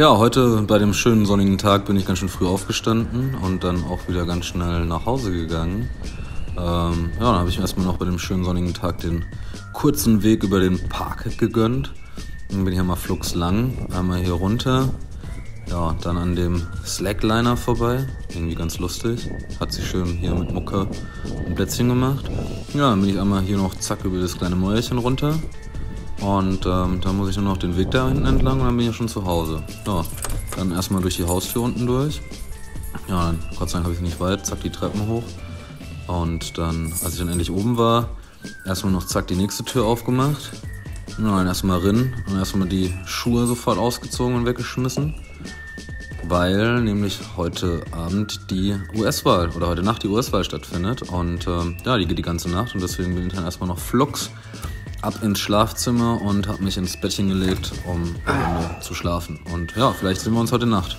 Ja, heute bei dem schönen sonnigen Tag bin ich ganz schön früh aufgestanden und dann auch wieder ganz schnell nach Hause gegangen. Ähm, ja, dann habe ich mir erstmal noch bei dem schönen sonnigen Tag den kurzen Weg über den Park gegönnt. Dann bin ich einmal flugs lang, einmal hier runter. Ja, dann an dem Slackliner vorbei. Irgendwie ganz lustig. Hat sich schön hier mit Mucke ein Plätzchen gemacht. Ja, dann bin ich einmal hier noch zack über das kleine Mäuerchen runter. Und ähm, dann muss ich nur noch den Weg da hinten entlang und dann bin ich schon zu Hause. Ja, dann erstmal durch die Haustür unten durch. Ja, dann, Gott sei Dank habe ich nicht weit, zack die Treppen hoch. Und dann, als ich dann endlich oben war, erstmal noch zack die nächste Tür aufgemacht. Ja, dann erstmal rin und erstmal die Schuhe sofort ausgezogen und weggeschmissen. Weil nämlich heute Abend die US-Wahl oder heute Nacht die US-Wahl stattfindet. Und ähm, ja, die geht die ganze Nacht und deswegen bin ich dann erstmal noch flugs ab ins Schlafzimmer und habe mich ins Bettchen gelegt, um zu schlafen. Und ja, vielleicht sehen wir uns heute Nacht.